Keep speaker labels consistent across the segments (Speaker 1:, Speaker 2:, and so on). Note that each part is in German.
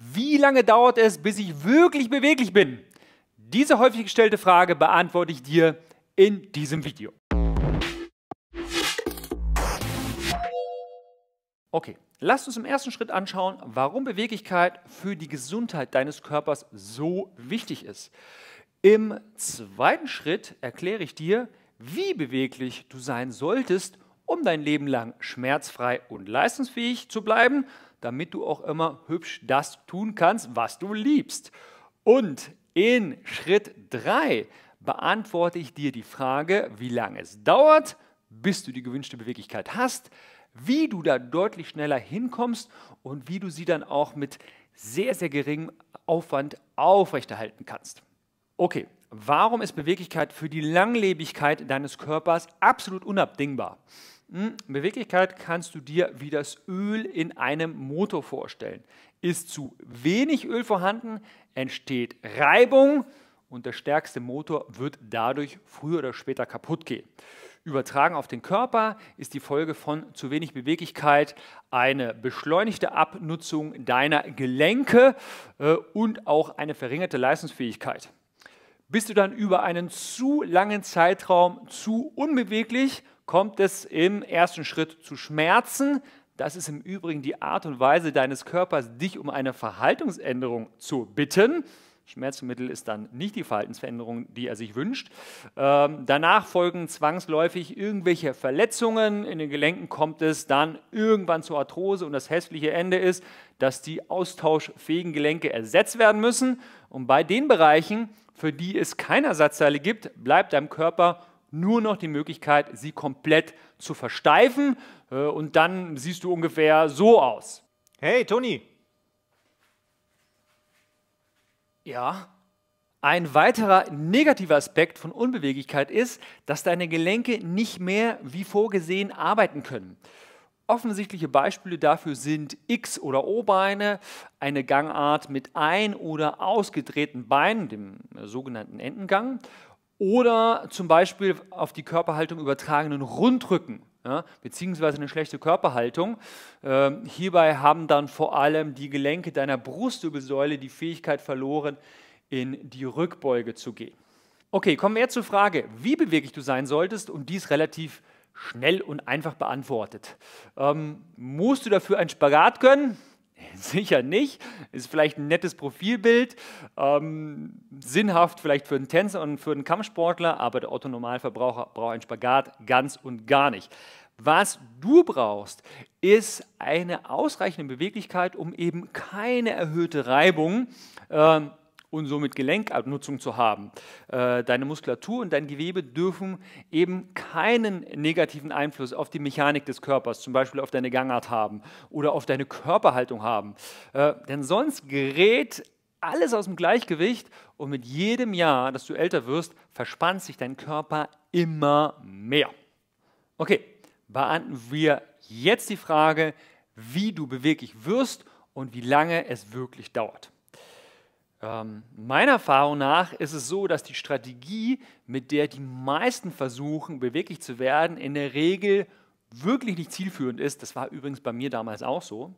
Speaker 1: Wie lange dauert es, bis ich wirklich beweglich bin? Diese häufig gestellte Frage beantworte ich dir in diesem Video. Okay, lass uns im ersten Schritt anschauen, warum Beweglichkeit für die Gesundheit deines Körpers so wichtig ist. Im zweiten Schritt erkläre ich dir, wie beweglich du sein solltest, um dein Leben lang schmerzfrei und leistungsfähig zu bleiben, damit du auch immer hübsch das tun kannst, was du liebst. Und in Schritt 3 beantworte ich dir die Frage, wie lange es dauert, bis du die gewünschte Beweglichkeit hast, wie du da deutlich schneller hinkommst und wie du sie dann auch mit sehr, sehr geringem Aufwand aufrechterhalten kannst. Okay, warum ist Beweglichkeit für die Langlebigkeit deines Körpers absolut unabdingbar? Hm, Beweglichkeit kannst du dir wie das Öl in einem Motor vorstellen. Ist zu wenig Öl vorhanden, entsteht Reibung und der stärkste Motor wird dadurch früher oder später kaputt gehen. Übertragen auf den Körper ist die Folge von zu wenig Beweglichkeit eine beschleunigte Abnutzung deiner Gelenke äh, und auch eine verringerte Leistungsfähigkeit. Bist du dann über einen zu langen Zeitraum zu unbeweglich, kommt es im ersten Schritt zu Schmerzen. Das ist im Übrigen die Art und Weise deines Körpers, dich um eine Verhaltensänderung zu bitten. Schmerzmittel ist dann nicht die Verhaltensveränderung, die er sich wünscht. Ähm, danach folgen zwangsläufig irgendwelche Verletzungen. In den Gelenken kommt es dann irgendwann zur Arthrose und das hässliche Ende ist, dass die austauschfähigen Gelenke ersetzt werden müssen. Und bei den Bereichen, für die es keine Ersatzteile gibt, bleibt deinem Körper nur noch die Möglichkeit, sie komplett zu versteifen äh, und dann siehst du ungefähr so aus.
Speaker 2: Hey, Toni.
Speaker 1: Ja. Ein weiterer negativer Aspekt von Unbeweglichkeit ist, dass deine Gelenke nicht mehr wie vorgesehen arbeiten können. Offensichtliche Beispiele dafür sind X- oder O-Beine, eine Gangart mit ein- oder ausgedrehten Beinen, dem sogenannten Entengang, oder zum Beispiel auf die Körperhaltung übertragenen Rundrücken, ja, beziehungsweise eine schlechte Körperhaltung. Ähm, hierbei haben dann vor allem die Gelenke deiner Brustwirbelsäule die Fähigkeit verloren, in die Rückbeuge zu gehen. Okay, kommen wir jetzt zur Frage, wie beweglich du sein solltest und dies relativ schnell und einfach beantwortet. Ähm, musst du dafür einen Spagat können? Sicher nicht. Ist vielleicht ein nettes Profilbild, ähm, sinnhaft vielleicht für einen Tänzer und für einen Kampfsportler, aber der Otto-Normalverbraucher braucht einen Spagat ganz und gar nicht. Was du brauchst, ist eine ausreichende Beweglichkeit, um eben keine erhöhte Reibung äh, und somit Gelenkabnutzung zu haben. Äh, deine Muskulatur und dein Gewebe dürfen eben keinen negativen Einfluss auf die Mechanik des Körpers, zum Beispiel auf deine Gangart haben oder auf deine Körperhaltung haben. Äh, denn sonst gerät alles aus dem Gleichgewicht und mit jedem Jahr, dass du älter wirst, verspannt sich dein Körper immer mehr. Okay, beantworten wir jetzt die Frage, wie du beweglich wirst und wie lange es wirklich dauert. Ähm, meiner Erfahrung nach ist es so, dass die Strategie, mit der die meisten versuchen, beweglich zu werden, in der Regel wirklich nicht zielführend ist. Das war übrigens bei mir damals auch so.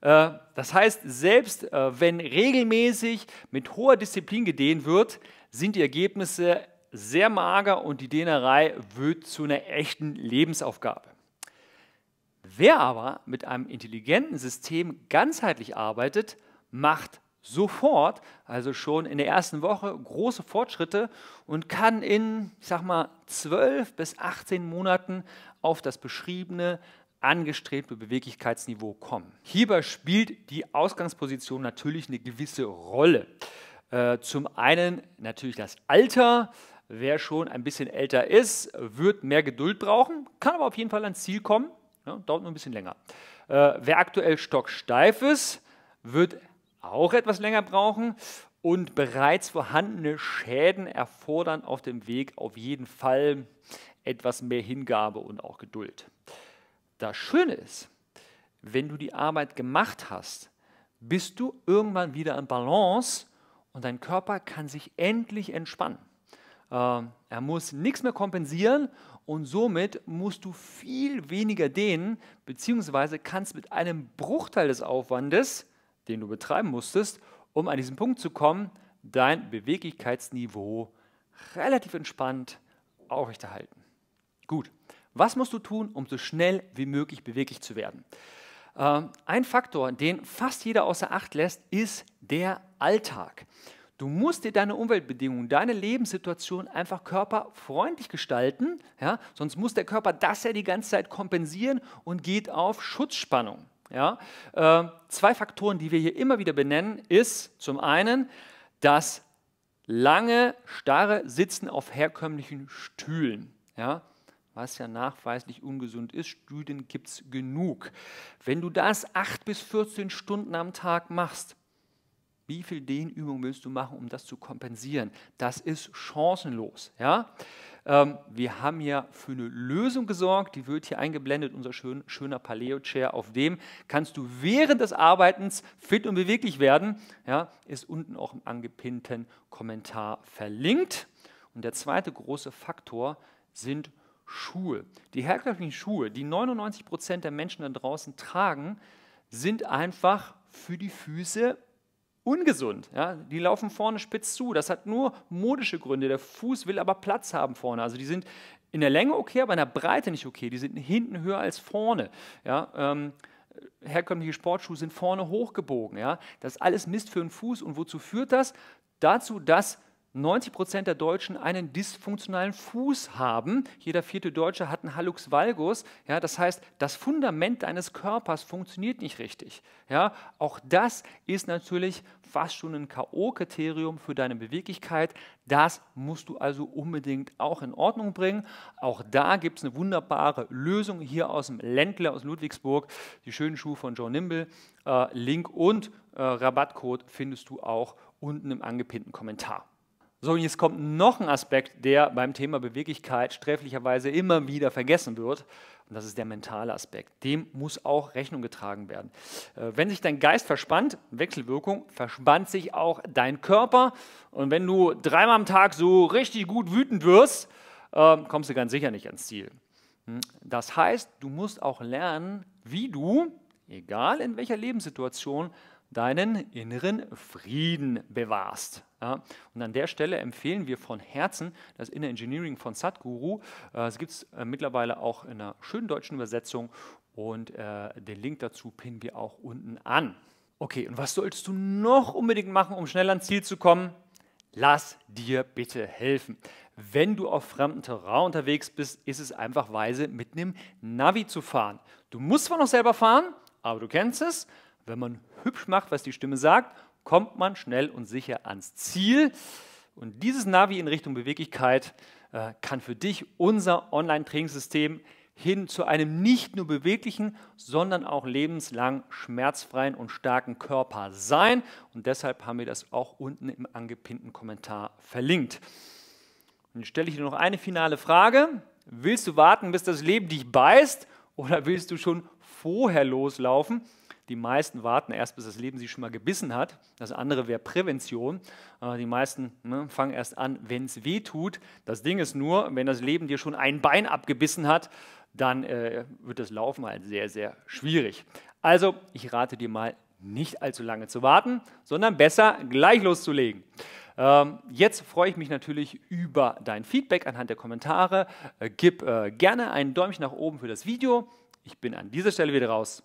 Speaker 1: Äh, das heißt, selbst äh, wenn regelmäßig mit hoher Disziplin gedehnt wird, sind die Ergebnisse sehr mager und die Dehnerei wird zu einer echten Lebensaufgabe. Wer aber mit einem intelligenten System ganzheitlich arbeitet, macht sofort, also schon in der ersten Woche, große Fortschritte und kann in, ich sag mal, 12 bis 18 Monaten auf das beschriebene angestrebte Beweglichkeitsniveau kommen. Hierbei spielt die Ausgangsposition natürlich eine gewisse Rolle. Äh, zum einen natürlich das Alter. Wer schon ein bisschen älter ist, wird mehr Geduld brauchen, kann aber auf jeden Fall ans Ziel kommen. Ja, dauert nur ein bisschen länger. Äh, wer aktuell stocksteif ist, wird auch etwas länger brauchen und bereits vorhandene Schäden erfordern auf dem Weg auf jeden Fall etwas mehr Hingabe und auch Geduld. Das Schöne ist, wenn du die Arbeit gemacht hast, bist du irgendwann wieder in Balance und dein Körper kann sich endlich entspannen. Ähm, er muss nichts mehr kompensieren und somit musst du viel weniger dehnen, beziehungsweise kannst mit einem Bruchteil des Aufwandes den du betreiben musstest, um an diesen Punkt zu kommen, dein Beweglichkeitsniveau relativ entspannt aufrechterhalten. Gut, was musst du tun, um so schnell wie möglich beweglich zu werden? Ähm, ein Faktor, den fast jeder außer Acht lässt, ist der Alltag. Du musst dir deine Umweltbedingungen, deine Lebenssituation einfach körperfreundlich gestalten, ja? sonst muss der Körper das ja die ganze Zeit kompensieren und geht auf Schutzspannung. Ja? Äh, zwei Faktoren, die wir hier immer wieder benennen, ist zum einen das lange, starre Sitzen auf herkömmlichen Stühlen. Ja? was ja nachweislich ungesund ist. Studien gibt es genug. Wenn du das 8 bis 14 Stunden am Tag machst, wie viel Dehnübung willst du machen, um das zu kompensieren? Das ist chancenlos. Ja? Ähm, wir haben ja für eine Lösung gesorgt, die wird hier eingeblendet, unser schön, schöner Paleo-Chair. Auf dem kannst du während des Arbeitens fit und beweglich werden. Ja? Ist unten auch im angepinnten Kommentar verlinkt. Und der zweite große Faktor sind Schuhe. Die herkömmlichen Schuhe, die 99 Prozent der Menschen da draußen tragen, sind einfach für die Füße ungesund. Ja? Die laufen vorne spitz zu. Das hat nur modische Gründe. Der Fuß will aber Platz haben vorne. Also die sind in der Länge okay, aber in der Breite nicht okay. Die sind hinten höher als vorne. Ja? Ähm, herkömmliche Sportschuhe sind vorne hochgebogen. Ja? Das ist alles Mist für den Fuß. Und wozu führt das? Dazu, dass 90 Prozent der Deutschen einen dysfunktionalen Fuß haben. Jeder vierte Deutsche hat einen Hallux valgus. Ja, das heißt, das Fundament deines Körpers funktioniert nicht richtig. Ja, auch das ist natürlich fast schon ein K.O.-Kriterium für deine Beweglichkeit. Das musst du also unbedingt auch in Ordnung bringen. Auch da gibt es eine wunderbare Lösung hier aus dem Ländle aus Ludwigsburg. Die schönen Schuhe von Joe Nimble. Äh, Link und äh, Rabattcode findest du auch unten im angepinnten Kommentar. So, und jetzt kommt noch ein Aspekt, der beim Thema Beweglichkeit sträflicherweise immer wieder vergessen wird. Und das ist der mentale Aspekt. Dem muss auch Rechnung getragen werden. Äh, wenn sich dein Geist verspannt, Wechselwirkung, verspannt sich auch dein Körper. Und wenn du dreimal am Tag so richtig gut wütend wirst, ähm, kommst du ganz sicher nicht ans Ziel. Hm? Das heißt, du musst auch lernen, wie du, egal in welcher Lebenssituation, deinen inneren Frieden bewahrst. Ja, und an der Stelle empfehlen wir von Herzen das Inner Engineering von Sadhguru. Äh, es gibt es äh, mittlerweile auch in einer schönen deutschen Übersetzung und äh, den Link dazu pinnen wir auch unten an. Okay, und was solltest du noch unbedingt machen, um schnell ans Ziel zu kommen? Lass dir bitte helfen. Wenn du auf fremdem Terrain unterwegs bist, ist es einfach weise, mit einem Navi zu fahren. Du musst zwar noch selber fahren, aber du kennst es. Wenn man hübsch macht, was die Stimme sagt kommt man schnell und sicher ans Ziel. Und dieses Navi in Richtung Beweglichkeit äh, kann für dich unser Online-Trainingssystem hin zu einem nicht nur beweglichen, sondern auch lebenslang schmerzfreien und starken Körper sein. Und deshalb haben wir das auch unten im angepinnten Kommentar verlinkt. Und jetzt stelle ich dir noch eine finale Frage. Willst du warten, bis das Leben dich beißt oder willst du schon vorher loslaufen? Die meisten warten erst, bis das Leben sie schon mal gebissen hat. Das andere wäre Prävention. Die meisten ne, fangen erst an, wenn es weh tut. Das Ding ist nur, wenn das Leben dir schon ein Bein abgebissen hat, dann äh, wird das Laufen halt sehr, sehr schwierig. Also, ich rate dir mal, nicht allzu lange zu warten, sondern besser gleich loszulegen. Ähm, jetzt freue ich mich natürlich über dein Feedback anhand der Kommentare. Äh, gib äh, gerne ein Däumchen nach oben für das Video. Ich bin an dieser Stelle wieder raus.